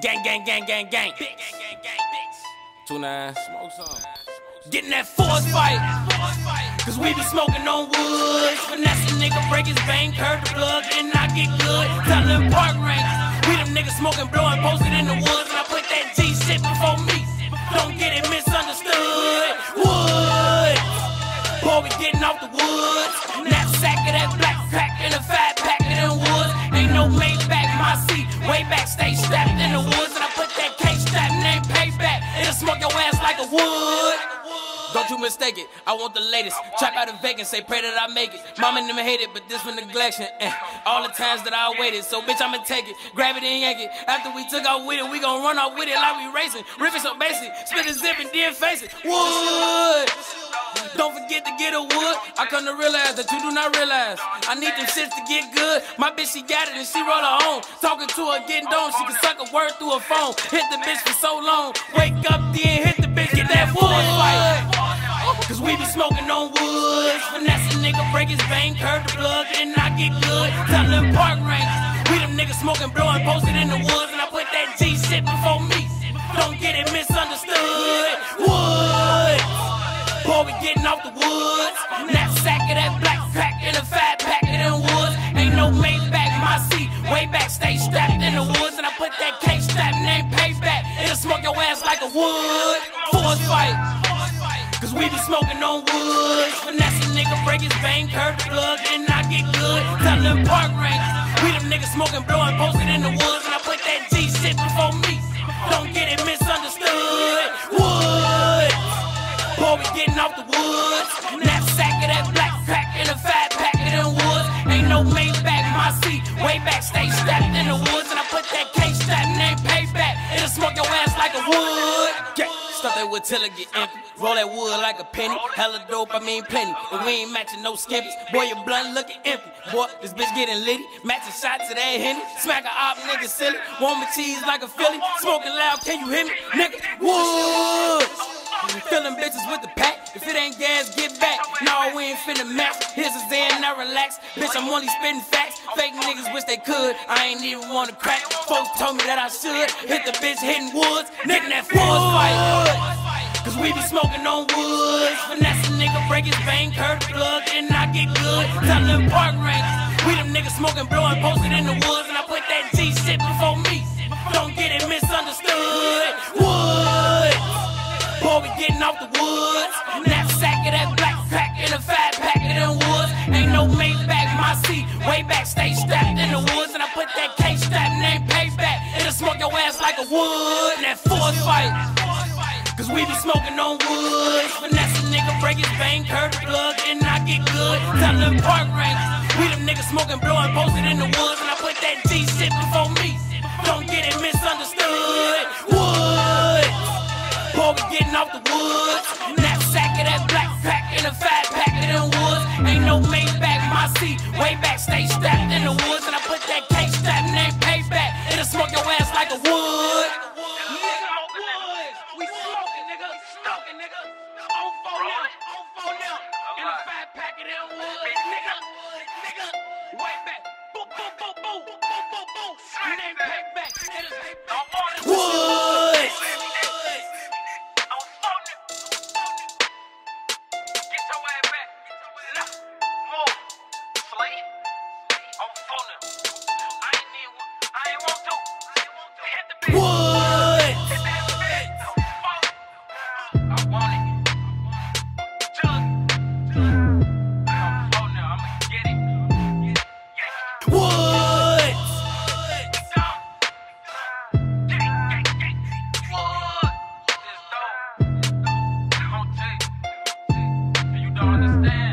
Gang, gang, gang, gang, gang. Two nine. Smoke some. Getting that force fight. Cause we be smoking on woods. Finesse a nigga, break his vein, curve the plug, and I get good. Tell them park ranks. We them niggas smoking, blowing, posted in the woods. A. Don't you mistake it, I want the latest. Trap out of Vegas, say pray that I make it. Mama never hate it, but this for neglection. Eh. All the times that I waited, so bitch, I'ma take it. Grab it and yank it. After we took off with it, we gon' run off with it like we racing. Ripping so basic, spit the zip and then face it. Wood! Don't to get a wood. I come to realize that you do not realize. I need them shits to get good. My bitch, she got it and she roll her own. Talking to her, getting done. She can suck a word through her phone. Hit the bitch for so long. Wake up, then hit the bitch, get that wood. Cause we be smoking on woods. Finesse a nigga, break his vein, curve the plug, and I get good. Tell them park ranks. We them niggas smoking, blowing, posted in the woods, and I put that G shit before me. No Maybach, my seat. Way back, stay strapped in the woods, and I put that K strap ain't payback. It'll smoke your ass like a wood. Force fight. Cause we be smoking on woods. Finesse a nigga, break his vein, curve the plug, and I get good. Tell them park ranks. We them niggas smoking, blowing, posted in the woods, and I put that G shit before me. Don't get it misunderstood. Wood. Boy, we getting off the woods. Knapsack of that black stay strapped in the woods, and I put that K strap and payback. It'll smoke your ass like a wood. Yeah. Stuff that wood till it get empty. Roll that wood like a penny. Hella dope, I mean plenty. And we ain't matching no skimpies. Boy, your blunt looking empty. Boy, this bitch getting litty. Matching shots to that henny. Smack a op, nigga silly. Want me cheese like a Philly. Smoking loud, can you hear me? Nigga, woods. Filling bitches with the pack. If it ain't gas, get back. No, we ain't finna mess. Here's a Zen, now relax. Bitch, I'm only spitting facts. Fake niggas wish they could. I ain't even wanna crack. Folks told me that I should. Hit the bitch hitting woods. Nigga, that force fight. Cause we be smoking on woods. Finesse a nigga, break his vein, curve the plug, and I get good. Tell them park ranks. We them niggas smoking, blowing, posted in the woods, and I put like a wood. And that force fight. Cause we be smoking on woods. Finesse a nigga, break his curve the plug, and I get good. Tell them park ranks. We them niggas smoking, blowing, posted in the woods, and I put that G shit before me. Don't get it misunderstood. Wood. Boy, we getting off the woods. Knapsack of that black crack and a fat pack of them woods. Ain't no Maybach, my seat. Way back, stay strapped in the woods, and I put that K strap and ain't just smoke your ass like a wood. Wood. understand.